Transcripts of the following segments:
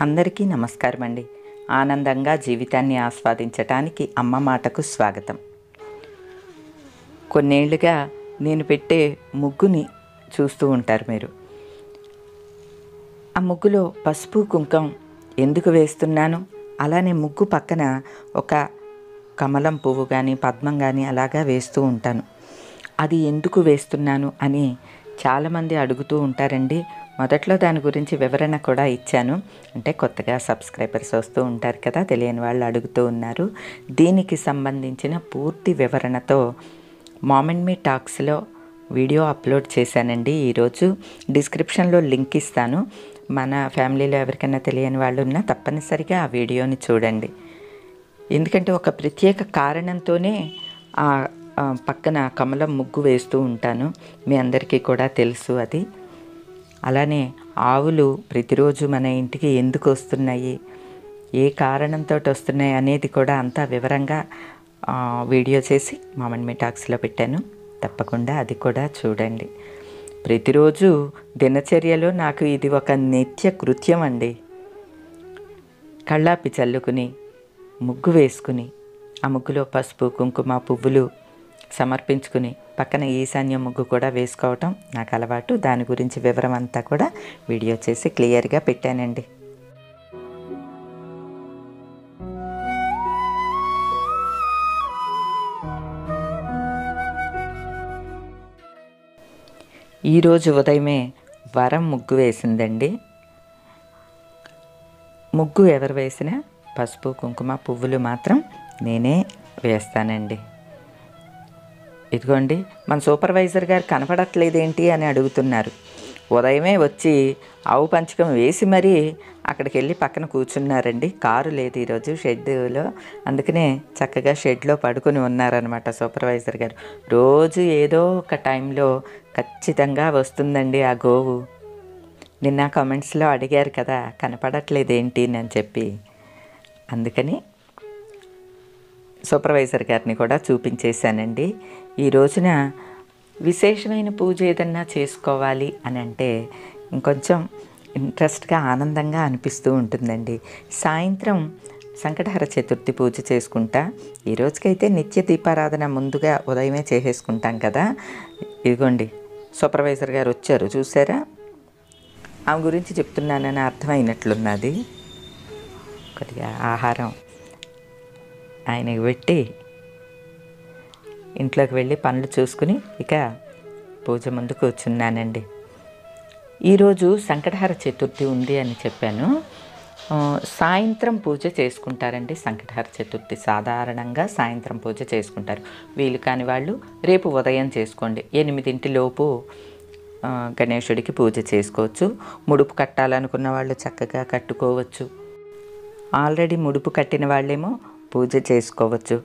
అందరికీ నమస్కారం అండి ఆనందంగా జీవితాన్ని ఆస్వాదించటానికి అమ్మ మాటకు స్వాగతం. కొన్నేళ్ళుగా నేను పెట్టే ముగ్గుని చూస్తూ ఉంటారు మీరు. ఆ ముగ్గులో పసుపు కుంకం ఎందుకు వేస్తున్నాను? అలానే ముగ్గు పక్కన ఒక కమలం పువ్వు కానీ పద్మం కానీ అలాగా వేస్తూ ఉంటాను. అది ఎందుకు వేస్తున్నాను అని చాలామంది అడుగుతూ ఉంటారండి. మొదట్లో దాని గురించి వివరణ కూడా ఇచ్చాను. అంటే కొత్తగా సబ్స్క్రైబర్స్ వస్తూ ఉంటారు కదా తెలియని వాళ్ళు అడుగుతూ ఉన్నారు. దీనికి సంబంధించిన పూర్తి వివరణతో మామెంట్ మీ టాక్స్లో వీడియో అప్లోడ్ చేశానండి ఈరోజు. డిస్క్రిప్షన్లో లింక్ ఇస్తాను. మన ఫ్యామిలీలో ఎవరికైనా తెలియని వాళ్ళు ఉన్నా తప్పనిసరిగా ఆ వీడియోని చూడండి. ఎందుకంటే ఒక ప్రత్యేక కారణంతోనే ఆ ఆ పక్కన కమలం ముగ్గు వేస్తూ ఉంటాను. మీ అందరికీ కూడా తెలుసు అది. అలానే ఆవులు ప్రతిరోజు మన ఇంటికి ఎందుకు వస్తున్నాయి? ఏ కారణంతో వస్తున్నాయి అనేది కూడా అంతా వివరంగా వీడియో చేసి మామన్ మీ టాక్స్లో పెట్టాను. తప్పకుండా అది కూడా చూడండి. ప్రతిరోజు దినచర్యలో నాకు ఇది ఒక నిత్య కృత్యం అండి. కళ్ళాపి చల్లుకుని ముగ్గు వేసుకుని ఆ ముగ్గులో పసుపు కుంకుమ పువ్వులు సమర్పించుకుని పక్కన ఈశాన్య ముగ్గు కూడా వేసుకోవటం నాకు అలవాటు. దాని గురించి వివరం అంతా కూడా వీడియో చేసి క్లియర్గా పెట్టానండి. ఈరోజు ఉదయమే వరం ముగ్గు వేసిందండి. ముగ్గు ఎవరు వేసినా పసుపు కుంకుమ పువ్వులు మాత్రం నేనే వేస్తానండి. ఇదిగోండి మన సూపర్వైజర్ గారు కనపడట్లేదేంటి అని అడుగుతున్నారు. ఉదయమే వచ్చి ఆవు పంచకం వేసి మరీ అక్కడికి వెళ్ళి పక్కన కూర్చున్నారండి. కారు లేదు ఈరోజు షెడ్లో అందుకనే చక్కగా షెడ్లో పడుకుని ఉన్నారనమాట సూపర్వైజర్ గారు. రోజు ఏదో ఒక టైంలో ఖచ్చితంగా వస్తుందండి ఆ గోవు. నిన్న కామెంట్స్లో అడిగారు కదా కనపడట్లేదేంటి అని చెప్పి. అందుకని సూపర్వైజర్ గారిని కూడా చూపించేశానండి. ఈ రోజున విశేషమైన పూజ ఏదన్నా చేసుకోవాలి అని అంటే ఇంకొంచెం ఇంట్రెస్ట్గా ఆనందంగా అనిపిస్తూ ఉంటుందండి. సాయంత్రం సంకటహర చతుర్థి పూజ చేసుకుంటా ఈ రోజుకైతే నిత్య దీపారాధన ముందుగా ఉదయమే చేసేసుకుంటాం కదా. ఇదిగోండి సూపర్వైజర్ గారు వచ్చారు చూసారా? ఆమె గురించి చెప్తున్నానని అర్థమైనట్లున్నది. కొద్దిగా ఆహారం ఆయనకి పెట్టి ఇంట్లోకి వెళ్ళి పనులు చూసుకుని ఇక పూజ ముందు కూర్చున్నానండి. ఈరోజు సంకటహర చతుర్థి ఉంది అని చెప్పాను. సాయంత్రం పూజ చేసుకుంటారండి సంకటహర చతుర్థి. సాధారణంగా సాయంత్రం పూజ చేసుకుంటారు. వీలు కాని వాళ్ళు రేపు ఉదయం చేసుకోండి. ఎనిమిదింటిలోపు గణేశుడికి పూజ చేసుకోవచ్చు. ముడుపు కట్టాలనుకున్న వాళ్ళు చక్కగా కట్టుకోవచ్చు. ఆల్రెడీ ముడుపు కట్టిన వాళ్ళేమో పూజ చేసుకోవచ్చు.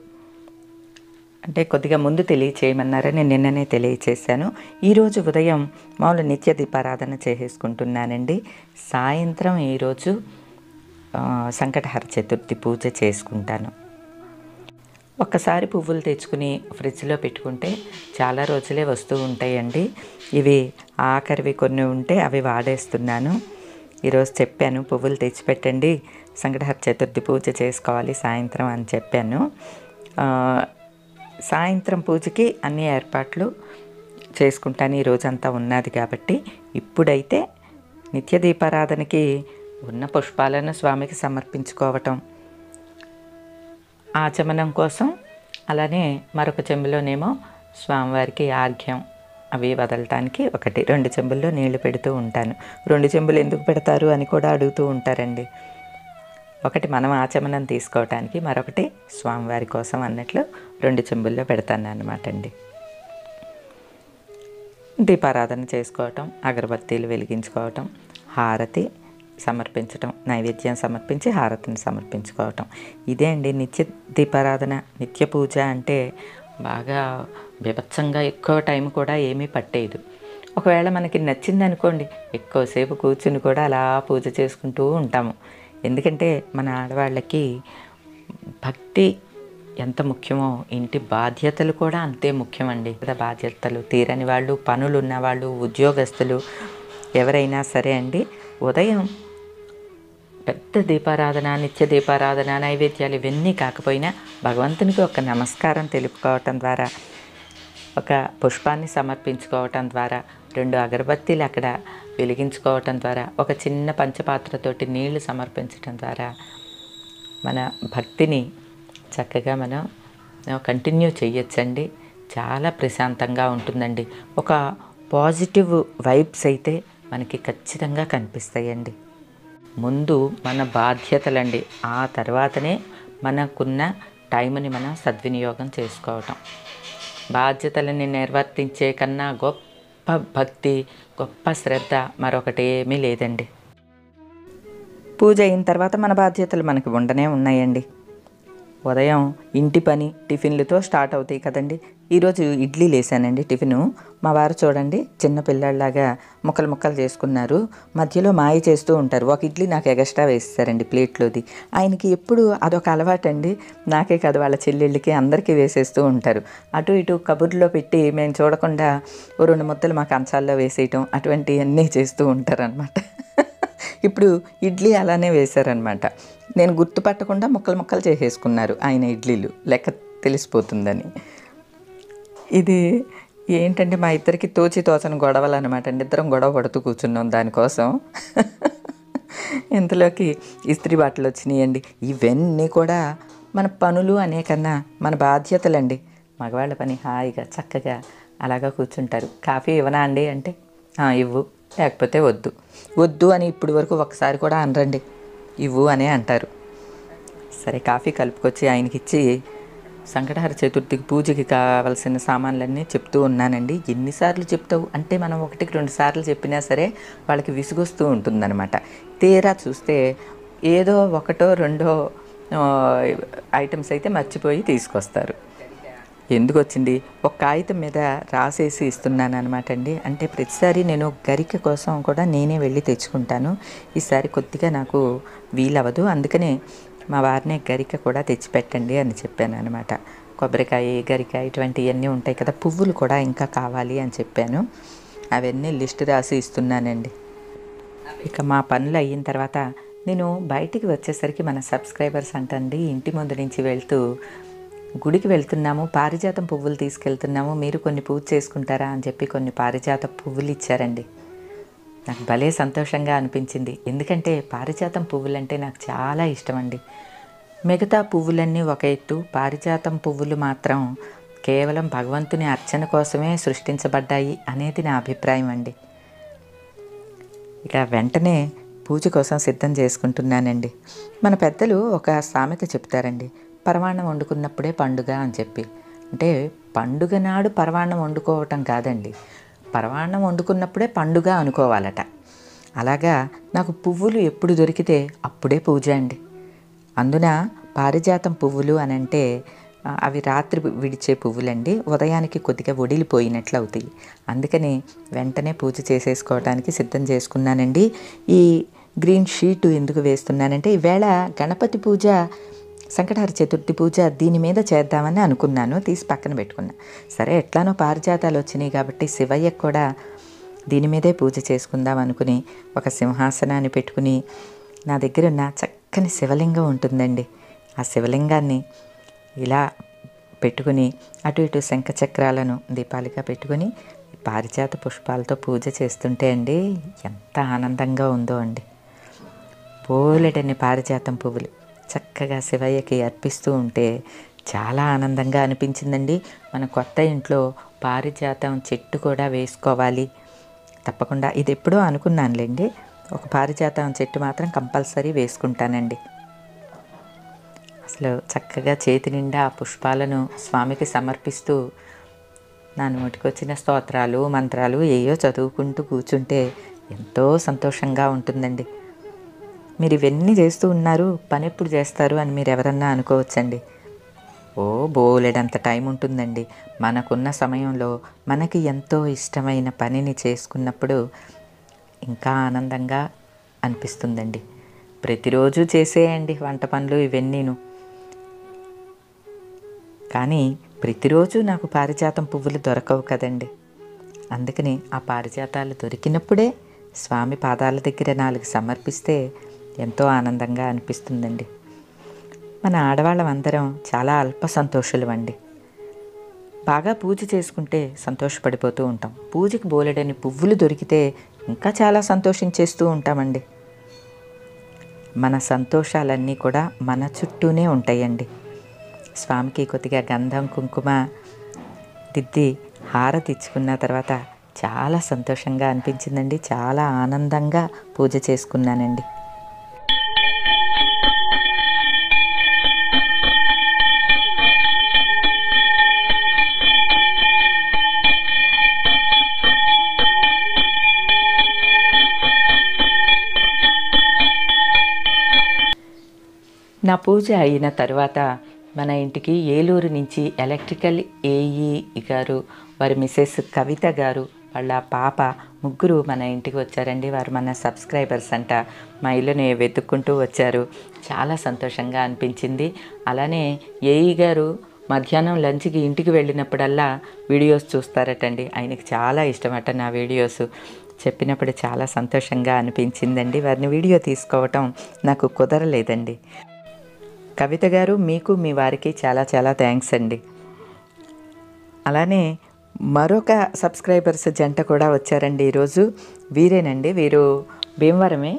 అంటే కొద్దిగా ముందు తెలియచేయమన్నారని నిన్ననే తెలియచేశాను. ఈరోజు ఉదయం మామూలు నిత్య దీపారాధన చేసేసుకుంటున్నానండి. సాయంత్రం ఈరోజు సంకటహర చతుర్థి పూజ చేసుకుంటాను. ఒక్కసారి పువ్వులు తెచ్చుకుని ఫ్రిడ్జ్లో పెట్టుకుంటే చాలా రోజులే వస్తూ ఉంటాయండి. ఇవి ఆఖరివి కొన్ని ఉంటే అవి వాడేస్తున్నాను. ఈరోజు చెప్పాను పువ్వులు తెచ్చిపెట్టండి సంకటహర చతుర్థి పూజ చేసుకోవాలి సాయంత్రం అని చెప్పాను. సాయంత్రం పూజకి అన్ని ఏర్పాట్లు చేసుకుంటాను ఈ రోజంతా ఉన్నది కాబట్టి. ఇప్పుడైతే నిత్య దీపారాధనకి ఉన్న పుష్పాలను స్వామికి సమర్పించుకోవటం. ఆచమనం కోసం అలానే మరొక చెంబులోనేమో స్వామివారికి ఆర్ఘ్యం. అవి వదలటానికి ఒకటి రెండు చెంబుల్లో నీళ్ళు పెడుతూ ఉంటాను. రెండు చెంబులు ఎందుకు పెడతారు అని కూడా అడుగుతూ ఉంటారండి. ఒకటి మనం ఆచమనం తీసుకోవటానికి మరొకటి స్వామివారి కోసం అన్నట్లు రెండు చెంబుల్లో పెడతాను అనమాట అండి దీపారాధన చేసుకోవటం అగరబత్తీలు వెలిగించుకోవటం హారతి సమర్పించటం నైవేద్యం సమర్పించి హారతిని సమర్పించుకోవటం. ఇదే అండి నిత్య దీపారాధన. నిత్య పూజ అంటే బాగా బీభత్సంగా ఎక్కువ టైం కూడా ఏమీ పట్టేది. ఒకవేళ మనకి నచ్చింది అనుకోండి ఎక్కువసేపు కూర్చుని కూడా అలా పూజ చేసుకుంటూ ఉంటాము. ఎందుకంటే మన ఆడవాళ్ళకి భక్తి ఎంత ముఖ్యమో ఇంటి బాధ్యతలు కూడా అంతే ముఖ్యమండి. కదా బాధ్యతలు తీరని వాళ్ళు పనులు ఉన్నవాళ్ళు ఉద్యోగస్తులు ఎవరైనా సరే అండి ఉదయం పెద్ద దీపారాధన నిత్య దీపారాధన నైవేద్యాలు ఇవన్నీ కాకపోయినా భగవంతునికి ఒక నమస్కారం తెలుపుకోవటం ద్వారా ఒక పుష్పాన్ని సమర్పించుకోవటం ద్వారా రెండు అగరబత్తీలు అక్కడ వెలిగించుకోవటం ద్వారా ఒక చిన్న పంచపాత్రతోటి నీళ్ళు సమర్పించటం ద్వారా మన భక్తిని చక్కగా మనం కంటిన్యూ చేయొచ్చండి చాలా ప్రశాంతంగా ఉంటుందండి. ఒక పాజిటివ్ వైబ్స్ అయితే మనకి ఖచ్చితంగా కనిపిస్తాయండి. ముందు మన బాధ్యతలండి. ఆ తర్వాతనే మనకున్న టైంని మనం సద్వినియోగం చేసుకోవటం. బాధ్యతలని నిర్వర్తించే కన్నా గొప్ప భక్తి గొప్ప శ్రద్ధ మరొకటి ఏమీ లేదండి. పూజ అయిన తర్వాత మన బాధ్యతలు మనకి ఉండనే ఉన్నాయండి. ఉదయం ఇంటి పని టిఫిన్లతో స్టార్ట్ అవుతాయి కదండి. ఈరోజు ఇడ్లీ లేసానండి టిఫిను. మా వారు చూడండి చిన్న పిల్లల్లాగా ముక్కలు ముక్కలు చేసుకున్నారు. మధ్యలో మాయ చేస్తూ ఉంటారు. ఒక ఇడ్లీ నాకు ఎగస్ట్రా వేస్తారండి ప్లేట్లోది. ఆయనకి ఎప్పుడు అదొక అలవాటండి. నాకే కాదు వాళ్ళ చెల్లెళ్ళకి అందరికీ వేసేస్తూ ఉంటారు. అటు ఇటు కబుర్లో పెట్టి మేము చూడకుండా ఓ రెండు ముద్దలు మా కంచాల్లో వేసేయటం అటువంటివన్నీ చేస్తూ ఉంటారనమాట ఇప్పుడు ఇడ్లీ అలానే వేశారనమాట నేను గుర్తుపట్టకుండా ముక్కలు ముక్కలు చేసేసుకున్నారు ఆయన ఇడ్లీలు. లెక్క తెలిసిపోతుందని. ఇది ఏంటంటే మా ఇద్దరికి తోచి తోచని గొడవలు అనమాట అండి ఇద్దరం గొడవ పడుతూ కూర్చున్నాం దానికోసం. ఇంతలోకి ఇస్త్రీ బట్టలు వచ్చినాయండి. ఇవన్నీ కూడా మన పనులు అనే కన్నా మన బాధ్యతలండి. మగవాళ్ళ పని హాయిగా చక్కగా అలాగా కూర్చుంటారు. కాఫీ ఇవ్వనా అండి అంటే? ఇవ్వు. లేకపోతే వద్దు. వద్దు అని ఇప్పుడు వరకు ఒకసారి కూడా అనరండి. ఇవ్వు అనే అంటారు. సరే కాఫీ కలుపుకొచ్చి ఆయనకి ఇచ్చి సంకటహర చతుర్థికి పూజకి కావలసిన సామాన్లన్నీ చెప్తూ ఉన్నానండి. ఎన్నిసార్లు చెప్తావు? అంటే మనం ఒకటికి రెండు సార్లు చెప్పినా సరే వాళ్ళకి విసుగొస్తూ ఉంటుందన్నమాట. తీరా చూస్తే ఏదో ఒకటో రెండో ఐటమ్స్ అయితే మర్చిపోయి తీసుకొస్తారు. ఎందుకు వచ్చింది ఒక కాగితం మీద రాసేసి ఇస్తున్నాను అనమాట అండి. అంటే ప్రతిసారి నేను గరిక కోసం కూడా నేనే వెళ్ళి తెచ్చుకుంటాను. ఈసారి కొద్దిగా నాకు వీలవ్వదు. అందుకనే మా వారినే గరిక కూడా తెచ్చిపెట్టండి అని చెప్పాను అనమాట కొబ్బరికాయ గరికాయ ఇటువంటివన్నీ ఉంటాయి కదా పువ్వులు కూడా ఇంకా కావాలి అని చెప్పాను. అవన్నీ లిస్ట్ రాసి ఇస్తున్నానండి. ఇక మా పనులు అయిన తర్వాత నేను బయటికి వచ్చేసరికి మన సబ్స్క్రైబర్స్ అంటండి ఇంటి ముందు నుంచి వెళ్తూ గుడికి వెళ్తున్నాము పారిజాతం పువ్వులు తీసుకెళ్తున్నాము మీరు కొన్ని పూజ చేసుకుంటారా అని చెప్పి కొన్ని పారిజాత పువ్వులు ఇచ్చారండి. నాకు భలే సంతోషంగా అనిపించింది. ఎందుకంటే పారిజాతం పువ్వులంటే నాకు చాలా ఇష్టం అండి మిగతా పువ్వులన్నీ ఒక ఎత్తు పారిజాతం పువ్వులు మాత్రం కేవలం భగవంతుని అర్చన కోసమే సృష్టించబడ్డాయి అనేది నా అభిప్రాయం అండి. ఇక వెంటనే పూజ కోసం సిద్ధం చేసుకుంటున్నానండి. మన పెద్దలు ఒక సామెత చెప్తారండి. పరమాణం వండుకున్నప్పుడే పండుగ అని చెప్పి. అంటే పండుగ నాడు పరమాణం వండుకోవటం కాదండి. పరమాణం వండుకున్నప్పుడే పండుగ అనుకోవాలట. అలాగా నాకు పువ్వులు ఎప్పుడు దొరికితే అప్పుడే పూజ అండి. అందున పారిజాతం పువ్వులు అని అంటే అవి రాత్రి విడిచే పువ్వులండి. ఉదయానికి కొద్దిగా ఒడిలిపోయినట్లు అవుతాయి. అందుకని వెంటనే పూజ చేసేసుకోవడానికి సిద్ధం చేసుకున్నానండి. ఈ గ్రీన్ షీట్ ఎందుకు వేస్తున్నానంటే ఈవేళ గణపతి పూజ సంకటహర చతుర్థి పూజ దీని మీద చేద్దామని అనుకున్నాను. తీసి పక్కన పెట్టుకున్నా. సరే ఎట్లానో పారిజాతాలు వచ్చినాయి కాబట్టి శివయ్య కూడా దీని మీదే పూజ చేసుకుందాం అనుకుని ఒక సింహాసనాన్ని పెట్టుకుని నా దగ్గర ఉన్న చక్కని శివలింగం ఉంటుందండి. ఆ శివలింగాన్ని ఇలా పెట్టుకుని అటు ఇటు శంఖ చక్రాలను దీపాలుగా పెట్టుకుని పారిజాత పుష్పాలతో పూజ చేస్తుంటే అండి ఎంత ఆనందంగా ఉందో అండి. పోలెడని పారిజాతం పువ్వులు. చక్కగా శివయ్యకి అర్పిస్తూ ఉంటే చాలా ఆనందంగా అనిపించిందండి. మన కొత్త ఇంట్లో పారిజాతం చెట్టు కూడా వేసుకోవాలి. తప్పకుండా ఇది ఎప్పుడో అనుకున్నానులేండి. ఒక పారిజాతం చెట్టు మాత్రం కంపల్సరీ వేసుకుంటానండి. అసలు చక్కగా చేతి నిండా ఆ పుష్పాలను స్వామికి సమర్పిస్తూ నా నోటికొచ్చిన స్తోత్రాలు మంత్రాలు ఏయో చదువుకుంటూ కూర్చుంటే ఎంతో సంతోషంగా ఉంటుందండి. మీరు ఇవన్నీ చేస్తూ ఉన్నారు పని ఎప్పుడు చేస్తారు అని మీరు ఎవరన్నా అనుకోవచ్చండి. ఓ బోలెడంత టైం ఉంటుందండి. మనకున్న సమయంలో మనకి ఎంతో ఇష్టమైన పనిని చేసుకున్నప్పుడు ఇంకా ఆనందంగా అనిపిస్తుందండి. ప్రతిరోజు చేసేయండి వంట పనులు ఇవన్నీను. కానీ ప్రతిరోజు నాకు పారిజాతం పువ్వులు దొరకవు కదండి. అందుకని ఆ పారిజాతాలు దొరికినప్పుడే స్వామి పాదాల దగ్గర నాలుగు సమర్పిస్తే ఎంతో ఆనందంగా అనిపిస్తుందండి. మన ఆడవాళ్ళం అందరం చాలా అల్ప సంతోషులు అండి బాగా పూజ చేసుకుంటే సంతోషపడిపోతూ ఉంటాం. పూజకి బోలెడని పువ్వులు దొరికితే ఇంకా చాలా సంతోషించేస్తూ ఉంటామండి. మన సంతోషాలన్నీ కూడా మన చుట్టూనే ఉంటాయండి. స్వామికి కొద్దిగా గంధం కుంకుమ దిద్ది హారతి ఇచ్చుకున్న తర్వాత చాలా సంతోషంగా అనిపించిందండి. చాలా ఆనందంగా పూజ చేసుకున్నానండి. పూజ అయిన తర్వాత మన ఇంటికి ఏలూరు నుంచి ఎలక్ట్రికల్ ఏఈ గారు వారి మిసెస్ కవిత గారు వాళ్ళ పాప ముగ్గురు మన ఇంటికి వచ్చారండి. వారు మన సబ్స్క్రైబర్స్ అంట. మా ఇల్లుని వెతుక్కుంటూ వచ్చారు. చాలా సంతోషంగా అనిపించింది. అలానే ఏఈ గారు మధ్యాహ్నం లంచ్కి ఇంటికి వెళ్ళినప్పుడల్లా వీడియోస్ చూస్తారటండి. ఆయనకి చాలా ఇష్టమట నా వీడియోస్. చెప్పినప్పుడు చాలా సంతోషంగా అనిపించిందండి. వారిని వీడియో తీసుకోవటం నాకు కుదరలేదండి. కవిత గారు మీకు మీ వారికి చాలా చాలా థ్యాంక్స్ అండి. అలానే మరొక సబ్స్క్రైబర్స్ జంట కూడా వచ్చారండి ఈరోజు. వీరేనండి వీరు భీమవరమే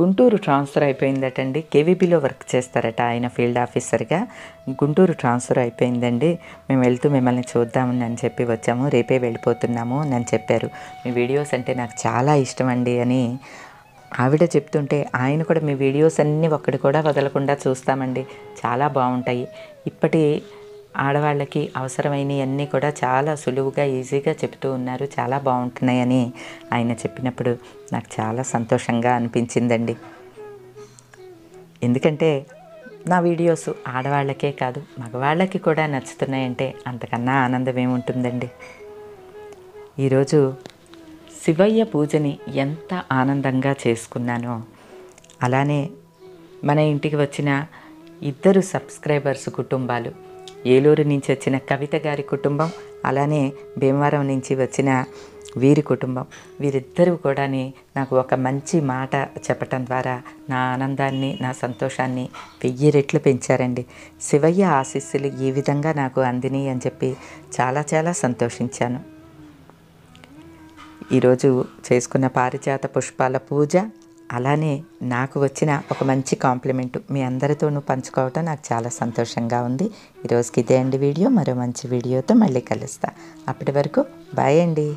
గుంటూరు ట్రాన్స్ఫర్ అయిపోయిందటండి. కేవీబీలో వర్క్ చేస్తారట ఆయన ఫీల్డ్ ఆఫీసర్గా. గుంటూరు ట్రాన్స్ఫర్ అయిపోయిందండి. మేము వెళ్తూ మిమ్మల్ని చూద్దామని అని చెప్పి వచ్చాము. రేపే వెళ్ళిపోతున్నాము అని చెప్పారు. మీ వీడియోస్ అంటే నాకు చాలా ఇష్టం అండి అని ఆవిడ చెప్తుంటే ఆయన కూడా మీ వీడియోస్ అన్నీ ఒక్కటి కూడా వదలకుండా చూస్తామండి. చాలా బాగుంటాయి. ఇప్పటి ఆడవాళ్ళకి అవసరమైనవి అన్నీ కూడా చాలా సులువుగా ఈజీగా చెప్తూ ఉన్నారు. చాలా బాగుంటున్నాయని ఆయన చెప్పినప్పుడు నాకు చాలా సంతోషంగా అనిపించిందండి. ఎందుకంటే నా వీడియోస్ ఆడవాళ్ళకే కాదు మగవాళ్ళకి కూడా నచ్చుతున్నాయంటే అంతకన్నా ఆనందం ఏముంటుందండి? ఈరోజు శివయ్య పూజని ఎంత ఆనందంగా చేసుకున్నానో. అలానే మన ఇంటికి వచ్చిన ఇద్దరు సబ్స్క్రైబర్స్ కుటుంబాలు ఏలూరు నుంచి వచ్చిన కవిత గారి కుటుంబం అలానే భీమవరం నుంచి వచ్చిన వీరి కుటుంబం వీరిద్దరూ కూడాని నాకు ఒక మంచి మాట చెప్పటం ద్వారా నా ఆనందాన్ని నా సంతోషాన్ని వెయ్యి రెట్లు పెంచారండి. శివయ్య ఆశీస్సులు ఈ విధంగా నాకు అందినాయి అని చెప్పి చాలా చాలా సంతోషించాను. ఈరోజు చేసుకున్న పారిజాత పుష్పాల పూజ అలానే నాకు వచ్చిన ఒక మంచి కాంప్లిమెంట్. మీ అందరితోనూ పంచుకోవటం నాకు చాలా సంతోషంగా ఉంది. ఈరోజుకి ఇదే అండి వీడియో. మరో మంచి వీడియోతో మళ్ళీ కలుస్తా. అప్పటి వరకు బాయ్ అండి.